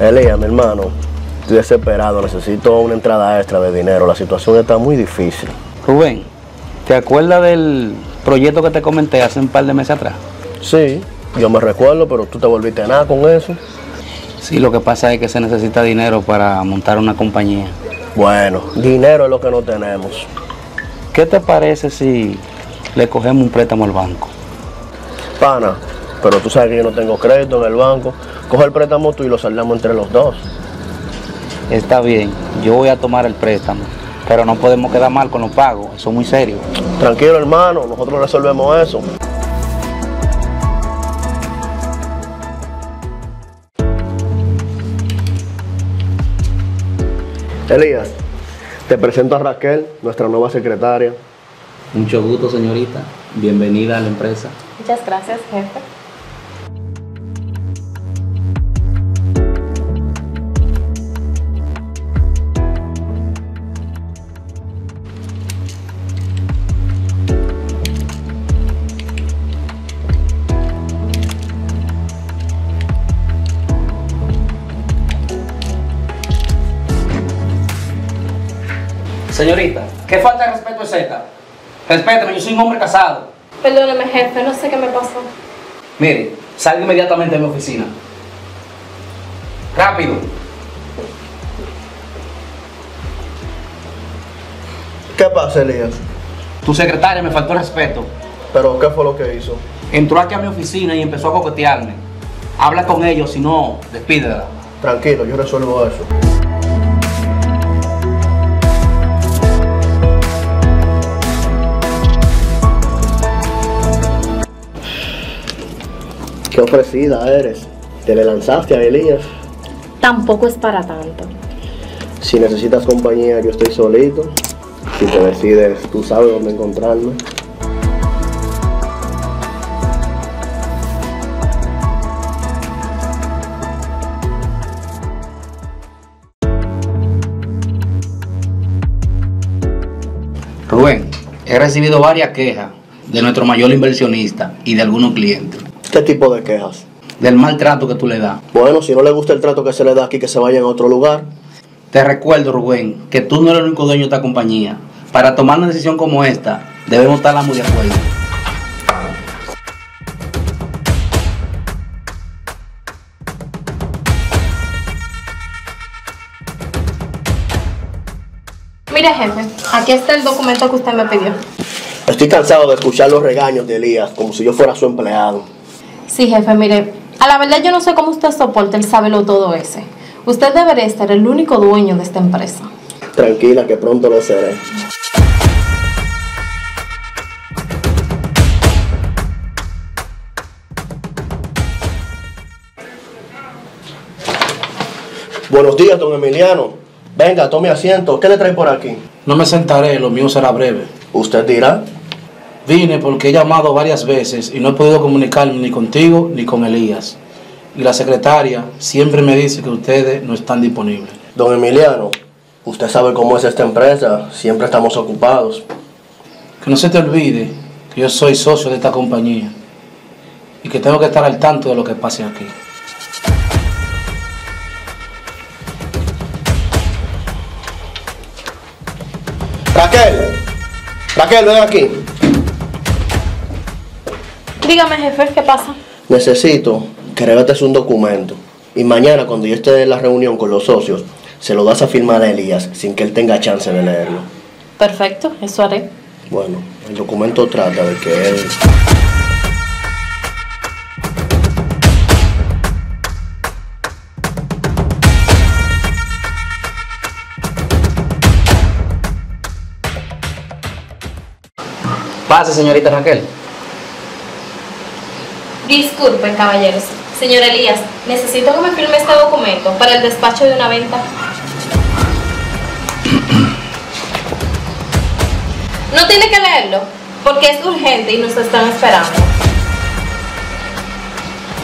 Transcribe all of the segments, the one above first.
Elías, mi hermano, estoy desesperado, necesito una entrada extra de dinero. La situación está muy difícil. Rubén, ¿te acuerdas del proyecto que te comenté hace un par de meses atrás? Sí, yo me recuerdo, pero tú te volviste a nada con eso. Sí, lo que pasa es que se necesita dinero para montar una compañía. Bueno, dinero es lo que no tenemos. ¿Qué te parece si le cogemos un préstamo al banco? Pana, pero tú sabes que yo no tengo crédito en el banco. Coge el préstamo tú y lo saldamos entre los dos. Está bien, yo voy a tomar el préstamo, pero no podemos quedar mal con los pagos, eso es muy serio. Tranquilo, hermano, nosotros resolvemos eso. Elías, te presento a Raquel, nuestra nueva secretaria. Mucho gusto, señorita. Bienvenida a la empresa. Muchas gracias, jefe. Señorita, ¿qué falta de respeto es esta? Respétame, yo soy un hombre casado. Perdóneme, jefe, no sé qué me pasó. Mire, salga inmediatamente de mi oficina. Rápido. ¿Qué pasa, Elías? Tu secretaria me faltó el respeto. ¿Pero qué fue lo que hizo? Entró aquí a mi oficina y empezó a coquetearme. Habla con ellos, si no, despídela. Tranquilo, yo resuelvo eso. Qué ofrecida eres. Te le lanzaste a Elías. Tampoco es para tanto. Si necesitas compañía, yo estoy solito. Si te decides, tú sabes dónde encontrarme. Rubén, he recibido varias quejas de nuestro mayor inversionista y de algunos clientes. ¿Qué tipo de quejas? Del maltrato que tú le das. Bueno, si no le gusta el trato que se le da aquí, que se vaya a otro lugar. Te recuerdo, Rubén, que tú no eres el único dueño de esta compañía. Para tomar una decisión como esta, debemos estar ambos de acuerdo. Mire, jefe, aquí está el documento que usted me pidió. Estoy cansado de escuchar los regaños de Elías, como si yo fuera su empleado. Sí, jefe, mire, a la verdad yo no sé cómo usted soporta el sábelo todo ese. Usted debería ser el único dueño de esta empresa. Tranquila, que pronto lo seré. Buenos días, don Emiliano. Venga, tome asiento. ¿Qué le trae por aquí? No me sentaré, lo mío será breve. Usted dirá. Vine porque he llamado varias veces y no he podido comunicarme ni contigo ni con Elías. Y la secretaria siempre me dice que ustedes no están disponibles. Don Emiliano, usted sabe cómo es esta empresa. Siempre estamos ocupados. Que no se te olvide que yo soy socio de esta compañía y que tengo que estar al tanto de lo que pase aquí. Raquel. Raquel, ven aquí. Dígame, jefe, ¿qué pasa? Necesito que regates un documento. Y mañana, cuando yo esté en la reunión con los socios, se lo das a firmar a Elías sin que él tenga chance de leerlo. Perfecto, eso haré. Bueno, el documento trata de que él... Pase, señorita Raquel. Disculpen, caballeros. Señor Elías, necesito que me firme este documento para el despacho de una venta. No tiene que leerlo, porque es urgente y nos están esperando.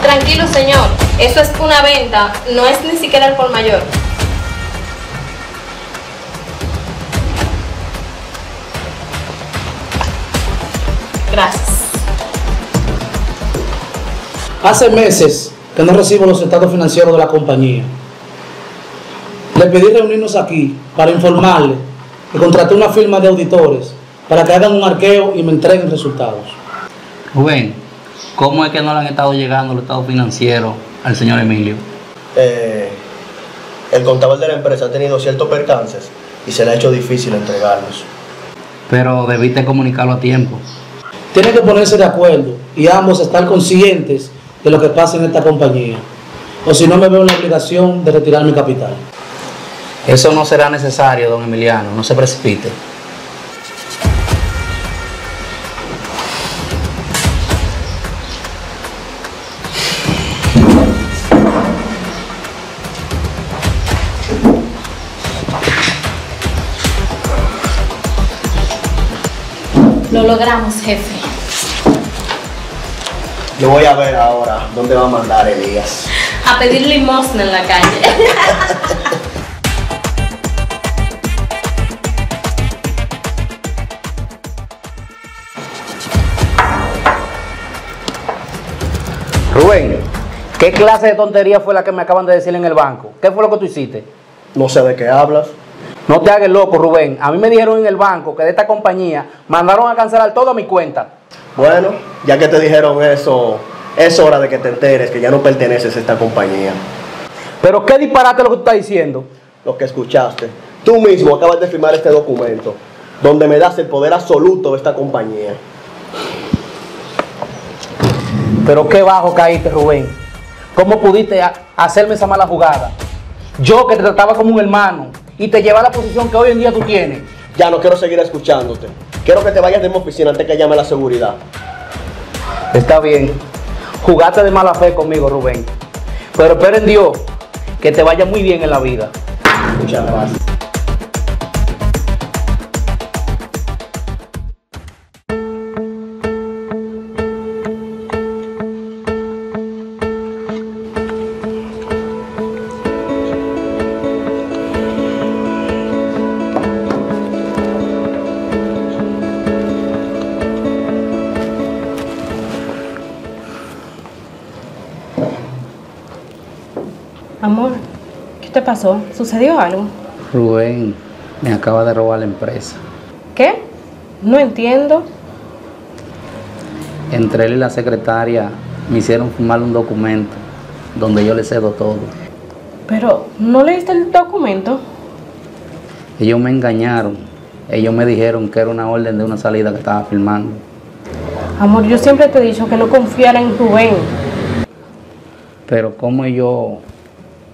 Tranquilo, señor. Eso es una venta, no es ni siquiera el por mayor. Gracias. Hace meses que no recibo los estados financieros de la compañía Le pedí reunirnos aquí para informarle que contraté una firma de auditores para que hagan un arqueo y me entreguen resultados. Rubén, ¿cómo es que no le han estado llegando los estados financieros al señor Emilio? Eh, el contador de la empresa ha tenido ciertos percances y se le ha hecho difícil entregarlos. Pero debiste comunicarlo a tiempo. Tienen que ponerse de acuerdo y ambos estar conscientes de lo que pasa en esta compañía. O si no me veo en la obligación de retirar mi capital. Eso no será necesario, don Emiliano, no se precipite. Lo logramos, jefe. Yo voy a ver ahora dónde va a mandar Elías. A pedir limosna en la calle. Rubén, ¿qué clase de tontería fue la que me acaban de decir en el banco? ¿Qué fue lo que tú hiciste? No sé de qué hablas. No te hagas loco, Rubén. A mí me dijeron en el banco que de esta compañía mandaron a cancelar toda mi cuenta. Bueno, ya que te dijeron eso, es hora de que te enteres que ya no perteneces a esta compañía. Pero qué disparate lo que tú estás diciendo. Lo que escuchaste. Tú mismo acabas de firmar este documento, donde me das el poder absoluto de esta compañía. Pero qué bajo caíste, Rubén. ¿Cómo pudiste ha- hacerme esa mala jugada? Yo que te trataba como un hermano y te llevé a la posición que hoy en día tú tienes. Ya no quiero seguir escuchándote. Quiero que te vayas de mi oficina antes que llame la seguridad. Está bien. Jugaste de mala fe conmigo, Rubén. Pero espero en Dios que te vaya muy bien en la vida. Muchas gracias. Amor, ¿qué te pasó? ¿Sucedió algo? Rubén me acaba de robar la empresa. ¿Qué? No entiendo. Entre él y la secretaria me hicieron firmar un documento donde yo le cedo todo. Pero, ¿no leíste el documento? Ellos me engañaron. Ellos me dijeron que era una orden de una salida que estaba firmando. Amor, yo siempre te he dicho que no confiara en Rubén. Pero ¿cómo yo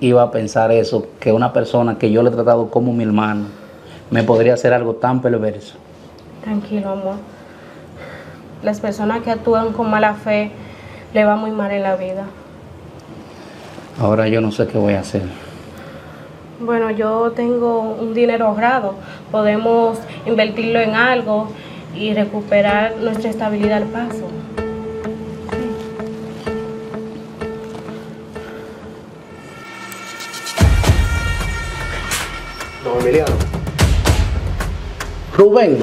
iba a pensar eso? Que una persona que yo le he tratado como mi hermano me podría hacer algo tan perverso. Tranquilo, amor. Las personas que actúan con mala fe le va muy mal en la vida. Ahora yo no sé qué voy a hacer. Bueno, yo tengo un dinero ahorrado. Podemos invertirlo en algo y recuperar nuestra estabilidad al paso. Don Emiliano. Rubén,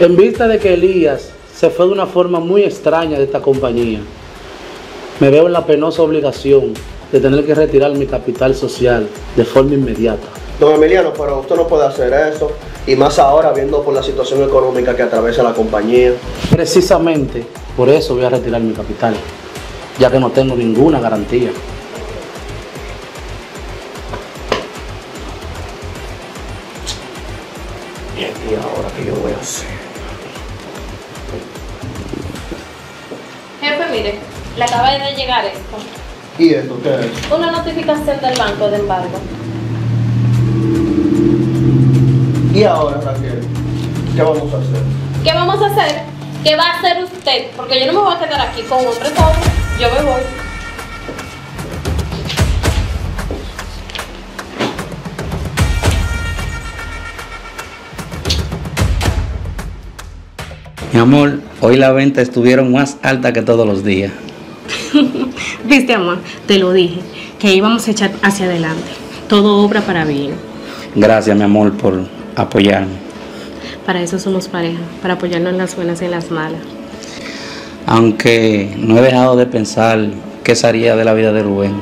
en vista de que Elías se fue de una forma muy extraña de esta compañía, me veo en la penosa obligación de tener que retirar mi capital social de forma inmediata. Don Emiliano, pero usted no puede hacer eso. Y más ahora viendo por la situación económica que atraviesa la compañía. Precisamente por eso voy a retirar mi capital, ya que no tengo ninguna garantía. ¿Y ahora qué yo voy a hacer? Jefe, mire, le acaba de llegar esto. ¿Y esto qué es? Una notificación del banco de embargo. ¿Y ahora, Raquel? ¿Qué vamos a hacer? ¿Qué vamos a hacer? ¿Qué va a hacer usted? Porque yo no me voy a quedar aquí con un hombre pobre. Yo me voy. Mi amor, hoy las ventas estuvieron más altas que todos los días. Viste, amor, te lo dije, que íbamos a echar hacia adelante. Todo obra para bien. Gracias, mi amor, por apoyarme. Para eso somos pareja, para apoyarnos en las buenas y en las malas. Aunque no he dejado de pensar qué sería de la vida de Rubén.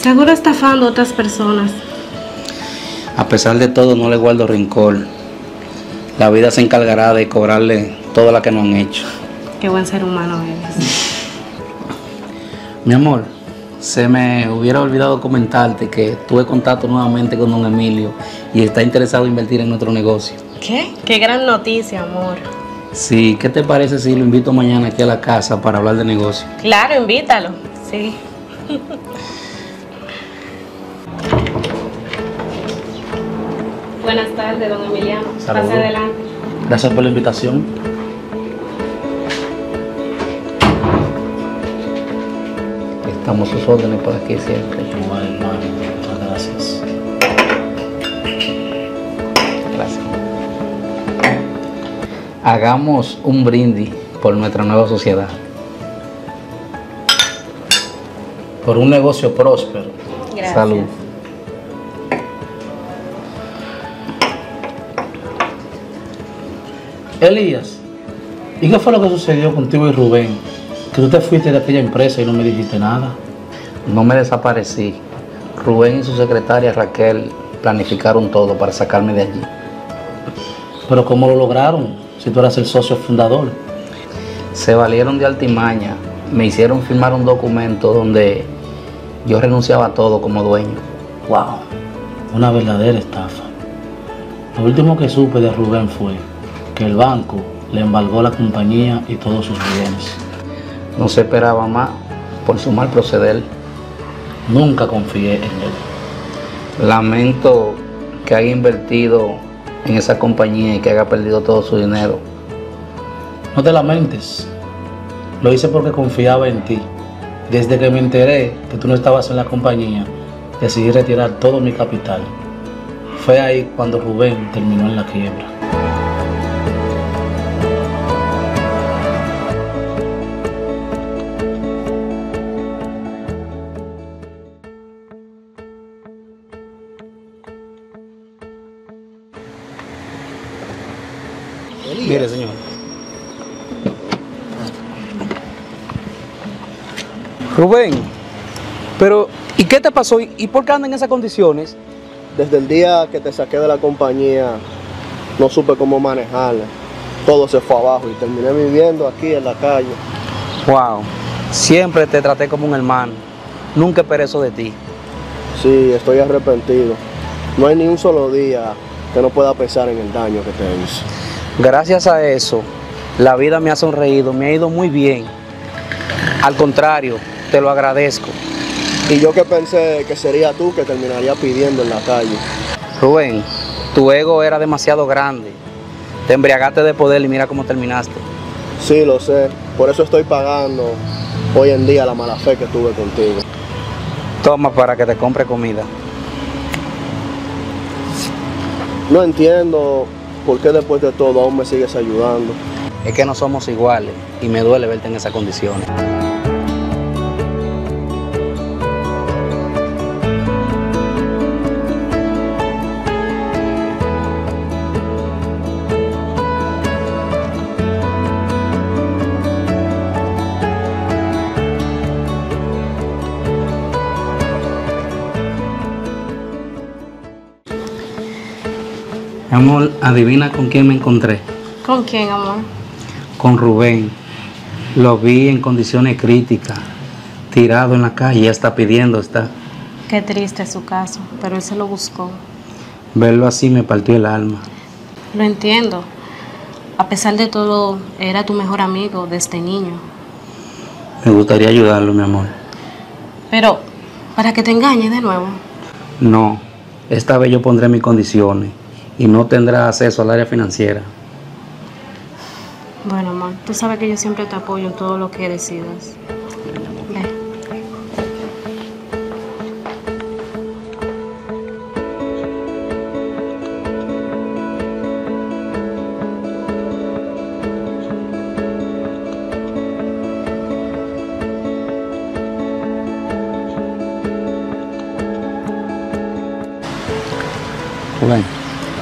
Seguro estafando a otras personas. A pesar de todo, no le guardo rencor. La vida se encargará de cobrarle todo lo que nos han hecho. Qué buen ser humano eres. Mi amor, se me hubiera olvidado comentarte que tuve contacto nuevamente con don Emilio y está interesado en invertir en nuestro negocio. ¿Qué? Qué gran noticia, amor. Sí, ¿qué te parece si lo invito mañana aquí a la casa para hablar de negocio? Claro, invítalo. Sí. Buenas tardes, don Emiliano. Saludos. Pase adelante. Gracias por la invitación. Estamos sus órdenes por aquí siempre. Igual, hermano. Muchas gracias. Gracias. Hagamos un brindis por nuestra nueva sociedad. Por un negocio próspero. Gracias. Salud. Elías, ¿y qué fue lo que sucedió contigo y Rubén? Que tú te fuiste de aquella empresa y no me dijiste nada. No me desaparecí. Rubén y su secretaria Raquel planificaron todo para sacarme de allí. Pero ¿cómo lo lograron? Si tú eras el socio fundador. Se valieron de altimaña, me hicieron firmar un documento donde yo renunciaba a todo como dueño. Wow, una verdadera estafa. Lo último que supe de Rubén fue que el banco le embargó la compañía y todos sus bienes. No se esperaba más por su mal proceder. Nunca confié en él. Lamento que haya invertido en esa compañía y que haya perdido todo su dinero. No te lamentes. Lo hice porque confiaba en ti. Desde que me enteré que tú no estabas en la compañía, decidí retirar todo mi capital. Fue ahí cuando Rubén terminó en la quiebra. Mire, señor. Rubén, pero ¿y qué te pasó? ¿Y por qué andan en esas condiciones? Desde el día que te saqué de la compañía, no supe cómo manejarla. Todo se fue abajo y terminé viviendo aquí en la calle. Wow, siempre te traté como un hermano. Nunca esperé eso de ti. Sí, estoy arrepentido. No hay ni un solo día que no pueda pensar en el daño que te hice. Gracias a eso, la vida me ha sonreído, me ha ido muy bien. Al contrario, te lo agradezco. Y yo que pensé que sería tú que terminaría pidiendo en la calle. Rubén, tu ego era demasiado grande. Te embriagaste de poder y mira cómo terminaste. Sí, lo sé. Por eso estoy pagando hoy en día la mala fe que tuve contigo. Toma para que te compre comida. No entiendo por qué después de todo aún me sigues ayudando. Es que no somos iguales y me duele verte en esas condiciones. Amor, adivina con quién me encontré. ¿Con quién, amor? Con Rubén. Lo vi en condiciones críticas, tirado en la calle, ya está pidiendo, está. Qué triste es su caso, pero él se lo buscó. Verlo así me partió el alma. Lo entiendo. A pesar de todo, era tu mejor amigo desde niño. Me gustaría ayudarlo, mi amor. Pero, para que te engañe de nuevo. No, esta vez yo pondré mis condiciones y no tendrá acceso al área financiera. Bueno, amor, tú sabes que yo siempre te apoyo en todo lo que decidas.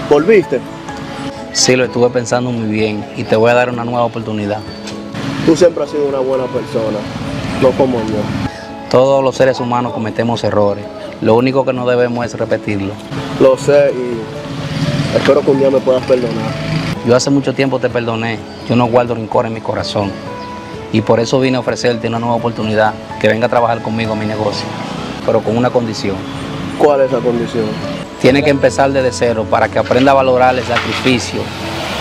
¿Volviste? sí, lo estuve pensando muy bien y te voy a dar una nueva oportunidad. Tú siempre has sido una buena persona, no como yo. Todos los seres humanos cometemos errores. Lo único que no debemos es repetirlo. Lo sé y espero que un día me puedas perdonar. Yo hace mucho tiempo te perdoné. Yo no guardo rencor en mi corazón. Y por eso vine a ofrecerte una nueva oportunidad, que venga a trabajar conmigo en mi negocio, pero con una condición. ¿Cuál es esa condición? Tiene que empezar desde cero para que aprenda a valorar el sacrificio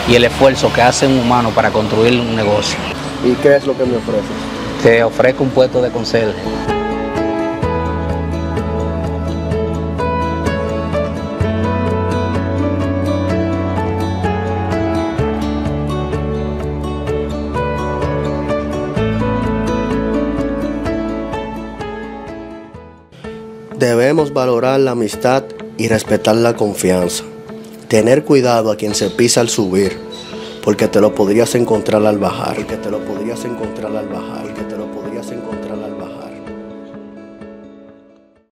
y el esfuerzo que hace un humano para construir un negocio. ¿Y qué es lo que me ofreces? Te ofrezco un puesto de conserje. Debemos valorar la amistad y respetar la confianza. Tener cuidado a quien se pisa al subir, porque te lo podrías encontrar al bajar. Porque te lo podrías encontrar al bajar. Porque te lo podrías encontrar.